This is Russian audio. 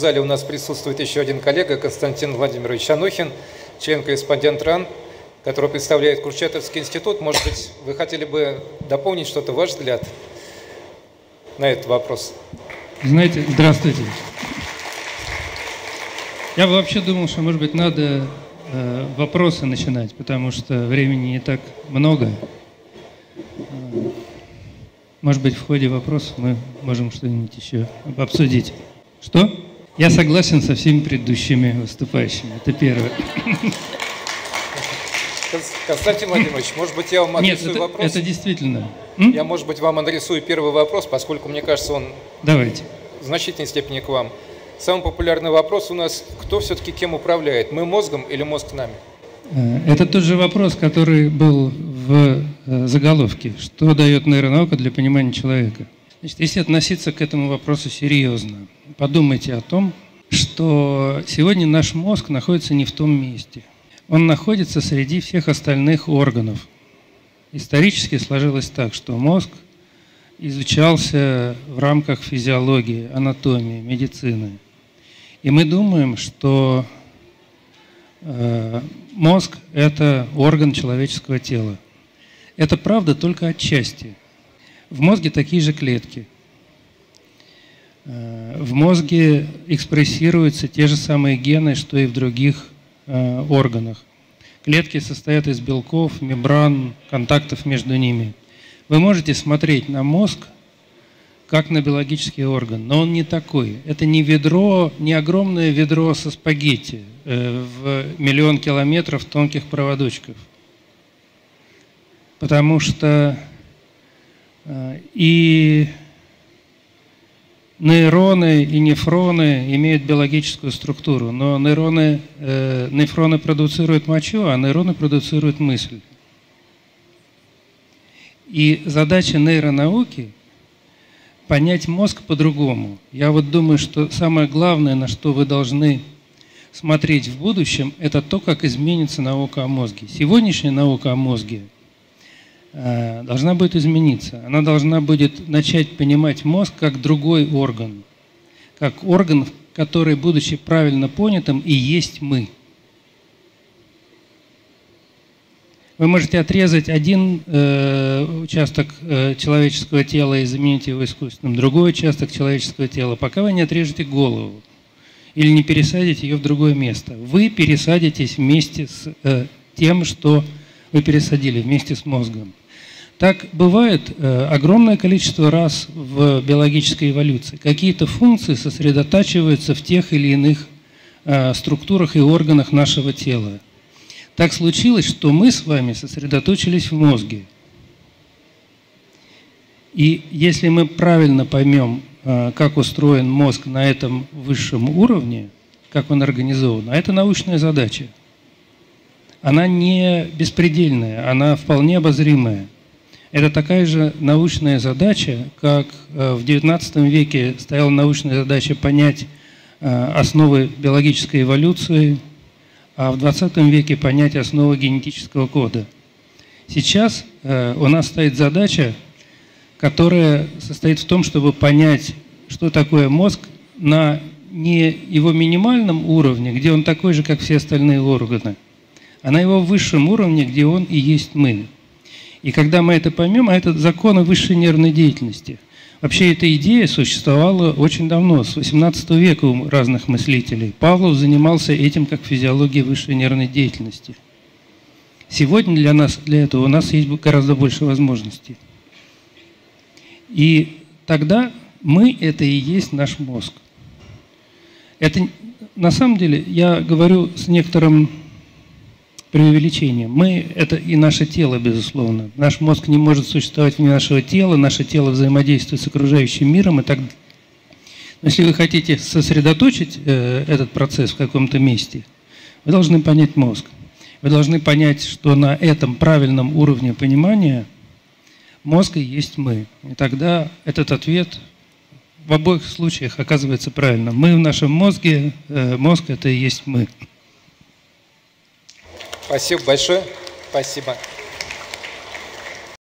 В зале у нас присутствует еще один коллега, Константин Владимирович Анухин, член-корреспондент РАН, который представляет Курчатовский институт. Может быть, вы хотели бы дополнить что-то, ваш взгляд на этот вопрос? Знаете, здравствуйте. Я вообще думал, что, может быть, надо э, вопросы начинать, потому что времени не так много. Может быть, в ходе вопросов мы можем что-нибудь еще обсудить. Что? Я согласен со всеми предыдущими выступающими. Это первое. Константин Владимирович, может быть, я вам адресую Нет, это, вопрос? это действительно. М? Я, может быть, вам адресую первый вопрос, поскольку, мне кажется, он Давайте. в значительной степени к вам. Самый популярный вопрос у нас, кто все-таки кем управляет, мы мозгом или мозг нами? Э, это тот же вопрос, который был в э, заголовке. Что дает нейронаука для понимания человека? Значит, если относиться к этому вопросу серьезно, подумайте о том, что сегодня наш мозг находится не в том месте. Он находится среди всех остальных органов. Исторически сложилось так, что мозг изучался в рамках физиологии, анатомии, медицины. И мы думаем, что э, мозг – это орган человеческого тела. Это правда только отчасти. В мозге такие же клетки. Э, в мозге экспрессируются те же самые гены, что и в других э, органах. Клетки состоят из белков, мембран, контактов между ними. Вы можете смотреть на мозг как на биологический орган, но он не такой. Это не ведро, не огромное ведро со спагетти э, в миллион километров тонких проводочков. Потому что и нейроны и нефроны имеют биологическую структуру, но нейроны, э, нефроны продуцируют мочу, а нейроны продуцируют мысль. И задача нейронауки – понять мозг по-другому. Я вот думаю, что самое главное, на что вы должны смотреть в будущем, это то, как изменится наука о мозге. Сегодняшняя наука о мозге – должна будет измениться. Она должна будет начать понимать мозг как другой орган, как орган, который, будучи правильно понятым, и есть мы. Вы можете отрезать один э, участок э, человеческого тела и заменить его искусственным, другой участок человеческого тела, пока вы не отрежете голову или не пересадите ее в другое место. Вы пересадитесь вместе с э, тем, что вы пересадили, вместе с мозгом. Так бывает э, огромное количество раз в биологической эволюции. Какие-то функции сосредотачиваются в тех или иных э, структурах и органах нашего тела. Так случилось, что мы с вами сосредоточились в мозге. И если мы правильно поймем, э, как устроен мозг на этом высшем уровне, как он организован, а это научная задача. Она не беспредельная, она вполне обозримая. Это такая же научная задача, как э, в XIX веке стояла научная задача понять э, основы биологической эволюции, а в XX веке понять основы генетического кода. Сейчас э, у нас стоит задача, которая состоит в том, чтобы понять, что такое мозг на не его минимальном уровне, где он такой же, как все остальные органы, а на его высшем уровне, где он и есть мы. И когда мы это поймем, а это законы высшей нервной деятельности. Вообще эта идея существовала очень давно, с 18 века у разных мыслителей. Павлов занимался этим как физиологией высшей нервной деятельности. Сегодня для нас, для этого у нас есть гораздо больше возможностей. И тогда мы – это и есть наш мозг. Это на самом деле, я говорю с некоторым преувеличение. Мы – это и наше тело, безусловно. Наш мозг не может существовать вне нашего тела, наше тело взаимодействует с окружающим миром и так Но если вы хотите сосредоточить э, этот процесс в каком-то месте, вы должны понять мозг. Вы должны понять, что на этом правильном уровне понимания мозг и есть мы. И тогда этот ответ в обоих случаях оказывается правильным. Мы в нашем мозге, э, мозг – это и есть мы. Спасибо большое. Спасибо.